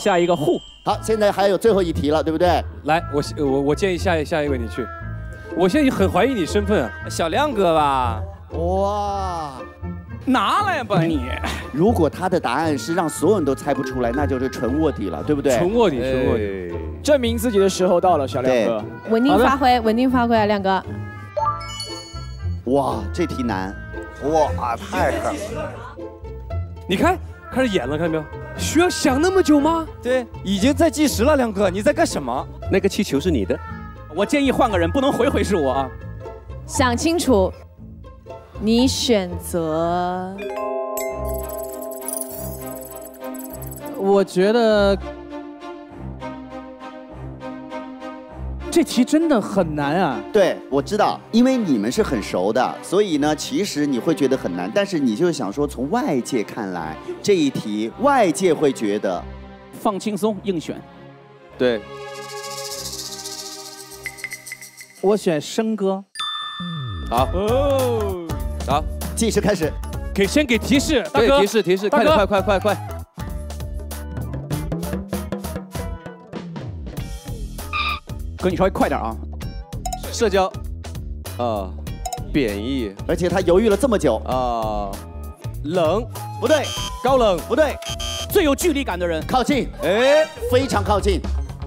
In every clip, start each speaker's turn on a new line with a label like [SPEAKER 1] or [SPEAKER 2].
[SPEAKER 1] 下一个户。
[SPEAKER 2] 好，现在还有最后一题了，对不对？
[SPEAKER 3] 来，我我我建议下一下一位你去。我现在很怀疑你身份啊，
[SPEAKER 1] 小亮哥吧？
[SPEAKER 2] 哇，
[SPEAKER 1] 拿来吧你！
[SPEAKER 2] 如果他的答案是让所有人都猜不出来，那就是纯卧底了，对不对？
[SPEAKER 3] 纯卧底，纯卧底。
[SPEAKER 1] 证明自己的时候到了，小亮哥。
[SPEAKER 4] 稳定发挥，稳定发挥啊，亮哥。
[SPEAKER 2] 哇，这题难。
[SPEAKER 5] 哇，太狠了！
[SPEAKER 3] 你看，开始演了，看到没有？需要想那么久吗？
[SPEAKER 1] 对，已经在计时了，亮哥，你在干什么？
[SPEAKER 3] 那个气球是你的。
[SPEAKER 1] 我建议换个人，不能回回是我啊！
[SPEAKER 4] 想清楚，你选择。
[SPEAKER 6] 我觉得这题真的很难啊！
[SPEAKER 2] 对，我知道，因为你们是很熟的，所以呢，其实你会觉得很难。但是你就是想说，从外界看来，这一题外界会觉得
[SPEAKER 1] 放轻松，硬选。
[SPEAKER 3] 对。
[SPEAKER 6] 我选生哥，
[SPEAKER 3] 好哦，好，
[SPEAKER 2] 计时开始，
[SPEAKER 3] 给先给提示，大哥，提示提示，快点，快快快快，
[SPEAKER 1] 哥你稍微快点啊，
[SPEAKER 3] 社交，啊，贬义，
[SPEAKER 2] 而且他犹豫了这么久。
[SPEAKER 3] 啊，冷，
[SPEAKER 2] 不对，
[SPEAKER 3] 高冷，
[SPEAKER 2] 不对，
[SPEAKER 1] 最有距离感的人，
[SPEAKER 2] 靠近，哎，非常靠近，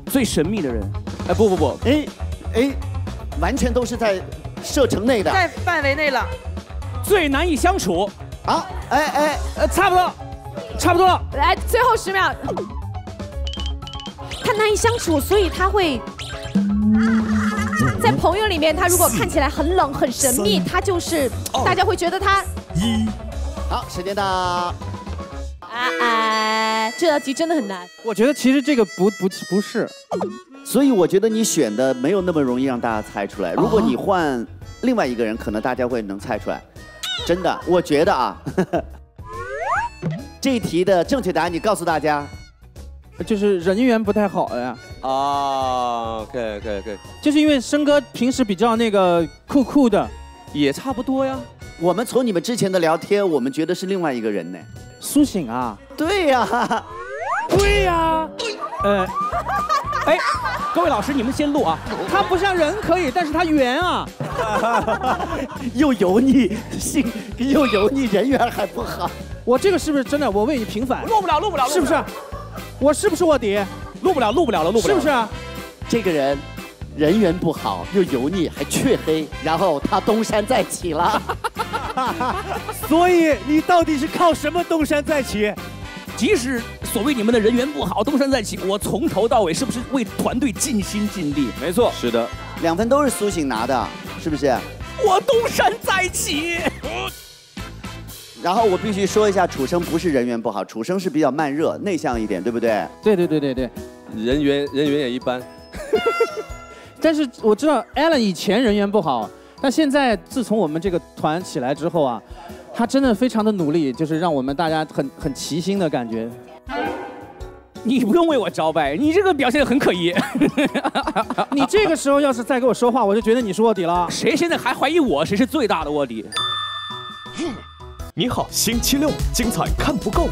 [SPEAKER 1] 最神秘的人，哎不不不，
[SPEAKER 2] 哎哎。完全都是在射程内的，
[SPEAKER 7] 在范围内了。
[SPEAKER 1] 最难以相处，
[SPEAKER 2] 好，哎哎，
[SPEAKER 1] 呃，差不多，差不多了。
[SPEAKER 4] 来，最后十秒。他难以相处，所以他会，在朋友里面，他如果看起来很冷、很神秘，他就是大家会觉得他。
[SPEAKER 2] 一，好，时间到。啊
[SPEAKER 4] 啊，这道题真的很难。
[SPEAKER 6] 我觉得其实这个不不不是。
[SPEAKER 2] 所以我觉得你选的没有那么容易让大家猜出来。如果你换另外一个人，可能大家会能猜出来。真的，我觉得啊，这一题的正确答案你告诉大家，
[SPEAKER 6] 就是人缘不太好呀。
[SPEAKER 3] 啊，可以可以可以，
[SPEAKER 6] 就是因为生哥平时比较那个酷酷的，
[SPEAKER 1] 也差不多呀。
[SPEAKER 2] 我们从你们之前的聊天，我们觉得是另外一个人呢。
[SPEAKER 6] 苏醒啊？
[SPEAKER 2] 对呀，
[SPEAKER 1] 对呀，呃。哎，各位老师，你们先录啊。
[SPEAKER 6] 他不像人可以，但是他圆啊，
[SPEAKER 2] 又油腻，性又油腻，人缘还不好。
[SPEAKER 6] 我这个是不是真的？我为你平反。
[SPEAKER 1] 录不了，录不了，
[SPEAKER 6] 是不是？我是不是卧底？
[SPEAKER 1] 录不了，录不了了，录不了。
[SPEAKER 6] 是不是？
[SPEAKER 2] 这个人人缘不好，又油腻，还黢黑，然后他东山再起了。
[SPEAKER 6] 所以你到底是靠什么东山再起？
[SPEAKER 1] 即使所谓你们的人缘不好，东山再起，我从头到尾是不是为团队尽心尽力？
[SPEAKER 3] 没错，是的，
[SPEAKER 2] 两分都是苏醒拿的，是不是？
[SPEAKER 1] 我东山再起。
[SPEAKER 2] 然后我必须说一下，楚生不是人缘不好，楚生是比较慢热、内向一点，对不对？
[SPEAKER 6] 对对对对对，
[SPEAKER 3] 人缘人缘也一般。
[SPEAKER 6] 但是我知道 Allen 以前人缘不好，但现在自从我们这个团起来之后啊。他真的非常的努力，就是让我们大家很很齐心的感觉。
[SPEAKER 1] 你不用为我招拜，你这个表现很可疑。
[SPEAKER 6] 你这个时候要是再跟我说话，我就觉得你是卧底了。
[SPEAKER 1] 谁现在还怀疑我谁是最大的卧底？
[SPEAKER 8] 你好，星期六精彩看不够。